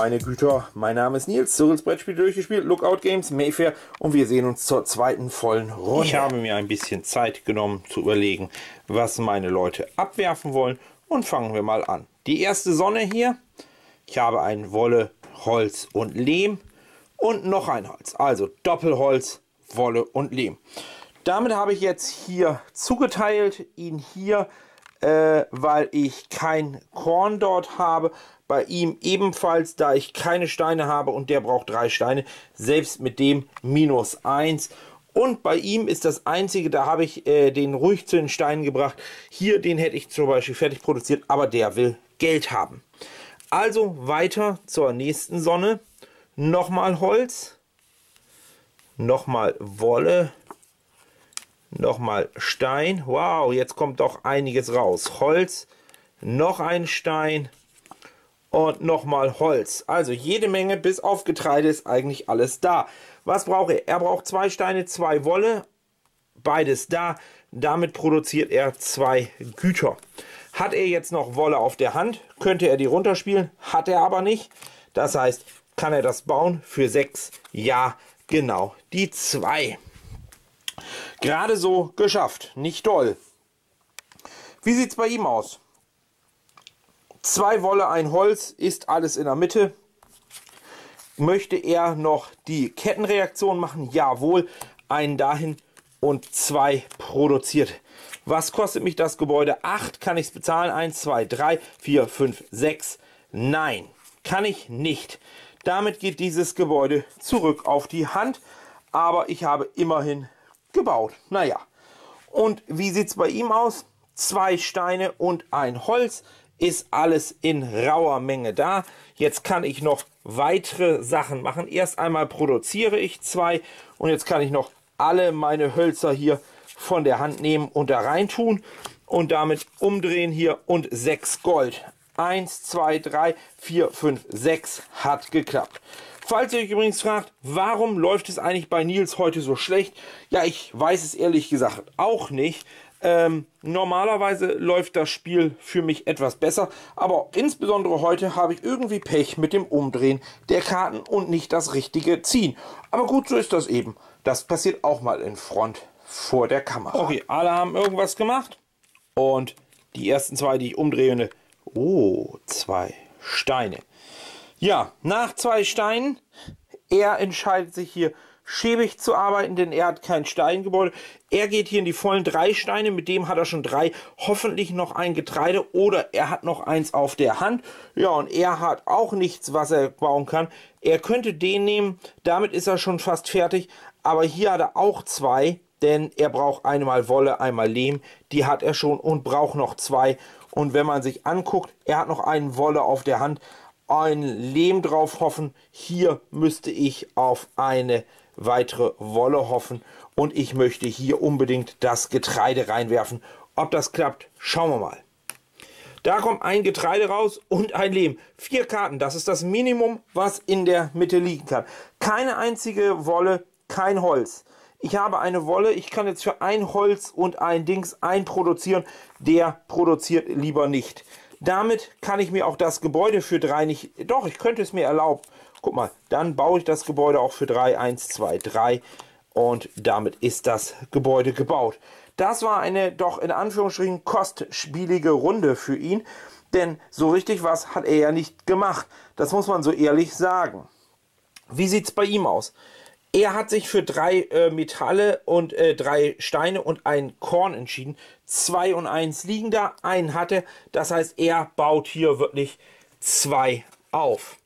meine Güter, mein Name ist Nils, Cyrils Brettspiel durchgespielt, Lookout Games, Mayfair. Und wir sehen uns zur zweiten vollen Runde. Ich habe mir ein bisschen Zeit genommen zu überlegen, was meine Leute abwerfen wollen. Und fangen wir mal an. Die erste Sonne hier, ich habe ein Wolle, Holz und Lehm. Und noch ein Holz, also Doppelholz, Wolle und Lehm. Damit habe ich jetzt hier zugeteilt, ihn hier äh, weil ich kein Korn dort habe. Bei ihm ebenfalls, da ich keine Steine habe und der braucht drei Steine, selbst mit dem minus eins. Und bei ihm ist das einzige, da habe ich äh, den ruhig zu den Steinen gebracht. Hier, den hätte ich zum Beispiel fertig produziert, aber der will Geld haben. Also weiter zur nächsten Sonne. Nochmal Holz. Nochmal Wolle Nochmal Stein. Wow, jetzt kommt doch einiges raus. Holz, noch ein Stein und nochmal Holz. Also jede Menge, bis auf Getreide ist eigentlich alles da. Was braucht er? Er braucht zwei Steine, zwei Wolle, beides da. Damit produziert er zwei Güter. Hat er jetzt noch Wolle auf der Hand, könnte er die runterspielen, hat er aber nicht. Das heißt, kann er das bauen für sechs? Ja, genau, die zwei. Gerade so geschafft, nicht doll. Wie sieht es bei ihm aus? Zwei Wolle, ein Holz, ist alles in der Mitte. Möchte er noch die Kettenreaktion machen? Jawohl, einen dahin und zwei produziert. Was kostet mich das Gebäude? 8 kann ich es bezahlen. 1, 2, 3, 4, 5, 6. Nein, kann ich nicht. Damit geht dieses Gebäude zurück auf die Hand. Aber ich habe immerhin gebaut. Naja, und wie sieht es bei ihm aus? Zwei Steine und ein Holz ist alles in rauer Menge da. Jetzt kann ich noch weitere Sachen machen. Erst einmal produziere ich zwei und jetzt kann ich noch alle meine Hölzer hier von der Hand nehmen und da rein tun und damit umdrehen hier und sechs Gold. Eins, zwei, drei, vier, fünf, sechs hat geklappt. Falls ihr euch übrigens fragt, warum läuft es eigentlich bei Nils heute so schlecht? Ja, ich weiß es ehrlich gesagt auch nicht. Ähm, normalerweise läuft das Spiel für mich etwas besser, aber insbesondere heute habe ich irgendwie Pech mit dem Umdrehen der Karten und nicht das richtige Ziehen. Aber gut, so ist das eben. Das passiert auch mal in Front vor der Kamera. Okay, alle haben irgendwas gemacht und die ersten zwei, die ich umdrehe, oh, zwei Steine. Ja, nach zwei Steinen, er entscheidet sich hier schäbig zu arbeiten, denn er hat kein Steingebäude. Er geht hier in die vollen drei Steine, mit dem hat er schon drei, hoffentlich noch ein Getreide oder er hat noch eins auf der Hand. Ja, und er hat auch nichts, was er bauen kann. Er könnte den nehmen, damit ist er schon fast fertig, aber hier hat er auch zwei, denn er braucht einmal Wolle, einmal Lehm, die hat er schon und braucht noch zwei. Und wenn man sich anguckt, er hat noch einen Wolle auf der Hand, ein Lehm drauf hoffen. Hier müsste ich auf eine weitere Wolle hoffen. Und ich möchte hier unbedingt das Getreide reinwerfen. Ob das klappt, schauen wir mal. Da kommt ein Getreide raus und ein Lehm. Vier Karten, das ist das Minimum, was in der Mitte liegen kann. Keine einzige Wolle, kein Holz. Ich habe eine Wolle, ich kann jetzt für ein Holz und ein Dings einproduzieren. Der produziert lieber nicht. Damit kann ich mir auch das Gebäude für drei nicht... Doch, ich könnte es mir erlauben. Guck mal, dann baue ich das Gebäude auch für drei. Eins, zwei, drei. Und damit ist das Gebäude gebaut. Das war eine doch in Anführungsstrichen kostspielige Runde für ihn. Denn so richtig was hat er ja nicht gemacht. Das muss man so ehrlich sagen. Wie sieht es bei ihm aus? Er hat sich für drei äh, Metalle und äh, drei Steine und ein Korn entschieden. Zwei und eins liegen da, einen hatte. Das heißt, er baut hier wirklich zwei auf.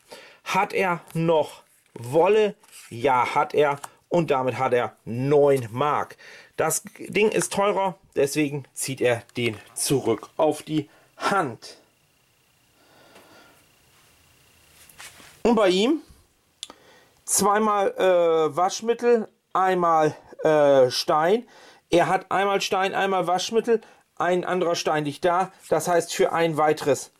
Hat er noch Wolle? Ja, hat er. Und damit hat er 9 Mark. Das Ding ist teurer, deswegen zieht er den zurück auf die Hand. Und bei ihm zweimal äh, Waschmittel, einmal äh, Stein. Er hat einmal Stein, einmal Waschmittel, ein anderer Stein liegt da. Das heißt, für ein weiteres,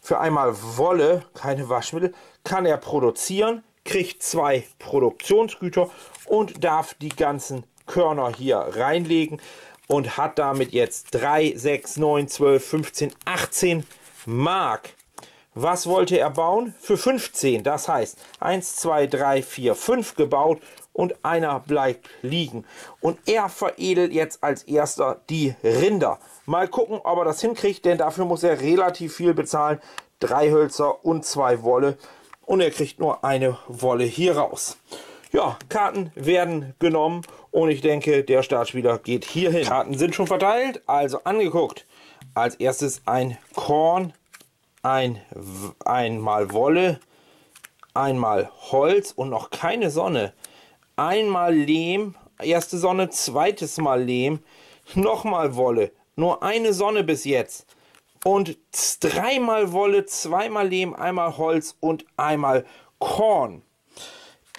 für einmal Wolle, keine Waschmittel, kann er produzieren, kriegt zwei Produktionsgüter und darf die ganzen Körner hier reinlegen und hat damit jetzt 3, 6, 9, 12, 15, 18 Mark. Was wollte er bauen? Für 15. Das heißt, 1, 2, 3, 4, 5 gebaut und einer bleibt liegen. Und er veredelt jetzt als erster die Rinder. Mal gucken, ob er das hinkriegt, denn dafür muss er relativ viel bezahlen. Drei Hölzer und zwei Wolle. Und er kriegt nur eine Wolle hier raus. Ja, Karten werden genommen und ich denke, der Startspieler geht hier hin. Karten sind schon verteilt, also angeguckt. Als erstes ein Korn, ein einmal Wolle, einmal Holz und noch keine Sonne. Einmal Lehm, erste Sonne, zweites Mal Lehm, nochmal Wolle. Nur eine Sonne bis jetzt. Und dreimal Wolle, zweimal Lehm, einmal Holz und einmal Korn.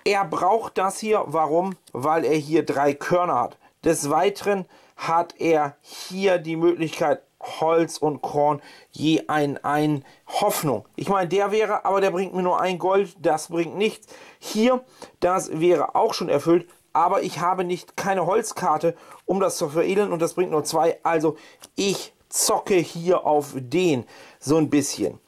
Er braucht das hier, warum? Weil er hier drei Körner hat. Des Weiteren hat er hier die Möglichkeit, Holz und Korn je ein, ein Hoffnung. Ich meine, der wäre, aber der bringt mir nur ein Gold, das bringt nichts. Hier, das wäre auch schon erfüllt, aber ich habe nicht keine Holzkarte, um das zu veredeln und das bringt nur zwei. Also ich zocke hier auf den so ein bisschen.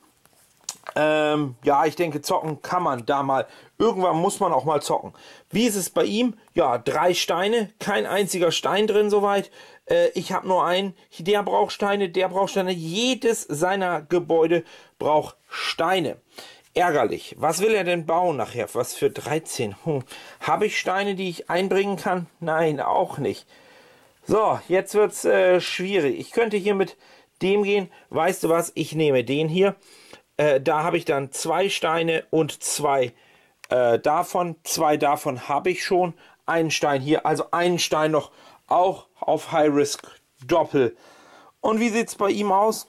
Ähm, ja, ich denke, zocken kann man da mal. Irgendwann muss man auch mal zocken. Wie ist es bei ihm? Ja, drei Steine, kein einziger Stein drin soweit. Äh, ich habe nur einen. Der braucht Steine, der braucht Steine. Jedes seiner Gebäude braucht Steine. Ärgerlich. Was will er denn bauen nachher? Was für 13? Hm. Habe ich Steine, die ich einbringen kann? Nein, auch nicht. So, jetzt wird's äh, schwierig. Ich könnte hier mit dem gehen. Weißt du was? Ich nehme den hier. Äh, da habe ich dann zwei Steine und zwei äh, davon. Zwei davon habe ich schon. Einen Stein hier, also einen Stein noch auch auf High Risk Doppel. Und wie sieht es bei ihm aus?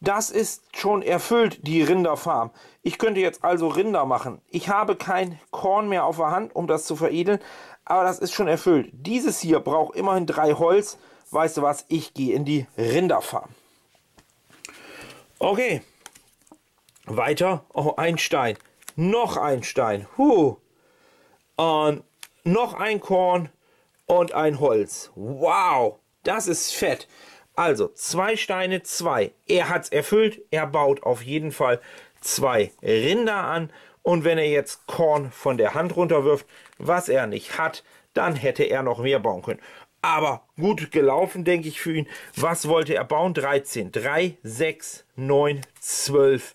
Das ist schon erfüllt, die Rinderfarm. Ich könnte jetzt also Rinder machen. Ich habe kein Korn mehr auf der Hand, um das zu veredeln, aber das ist schon erfüllt. Dieses hier braucht immerhin drei Holz. Weißt du was? Ich gehe in die Rinderfarm. Okay, weiter, oh, ein Stein. Noch ein Stein. Huh. Und noch ein Korn und ein Holz. Wow, das ist fett. Also, zwei Steine, zwei. Er hat es erfüllt. Er baut auf jeden Fall zwei Rinder an. Und wenn er jetzt Korn von der Hand runterwirft, was er nicht hat, dann hätte er noch mehr bauen können. Aber gut gelaufen, denke ich, für ihn. Was wollte er bauen? 13. 3, 6, 9, 12,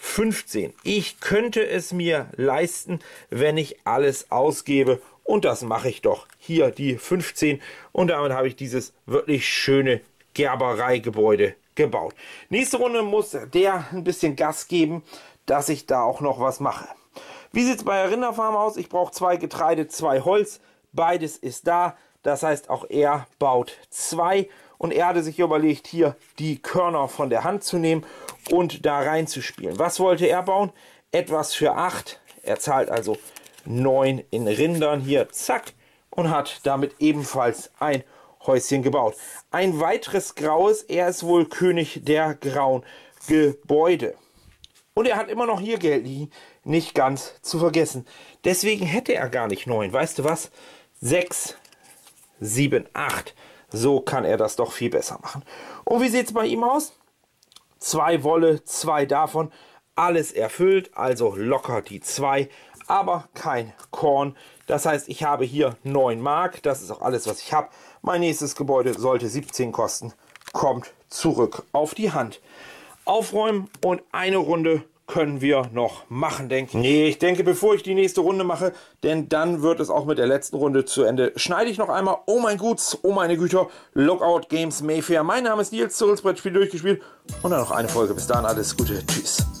15. Ich könnte es mir leisten, wenn ich alles ausgebe. Und das mache ich doch. Hier die 15. Und damit habe ich dieses wirklich schöne Gerbereigebäude gebaut. Nächste Runde muss der ein bisschen Gas geben, dass ich da auch noch was mache. Wie sieht es bei der Rinderfarm aus? Ich brauche zwei Getreide, zwei Holz. Beides ist da. Das heißt, auch er baut zwei. Und er hatte sich überlegt, hier die Körner von der Hand zu nehmen und da reinzuspielen. Was wollte er bauen? Etwas für 8. Er zahlt also 9 in Rindern hier, zack, und hat damit ebenfalls ein Häuschen gebaut. Ein weiteres graues, er ist wohl König der grauen Gebäude. Und er hat immer noch hier Geld liegen, nicht ganz zu vergessen. Deswegen hätte er gar nicht 9. Weißt du was? 6, 7, 8. So kann er das doch viel besser machen. Und wie sieht es bei ihm aus? Zwei Wolle, zwei davon, alles erfüllt, also locker die zwei, aber kein Korn. Das heißt, ich habe hier 9 Mark, das ist auch alles, was ich habe. Mein nächstes Gebäude sollte 17 kosten, kommt zurück auf die Hand. Aufräumen und eine Runde können wir noch machen, denke ich. Nee, ich denke, bevor ich die nächste Runde mache, denn dann wird es auch mit der letzten Runde zu Ende, schneide ich noch einmal, oh mein Guts, oh meine Güter, Lookout Games Mayfair. Mein Name ist Nils, Zurelsbrettspiel durchgespielt und dann noch eine Folge. Bis dann, alles Gute, tschüss.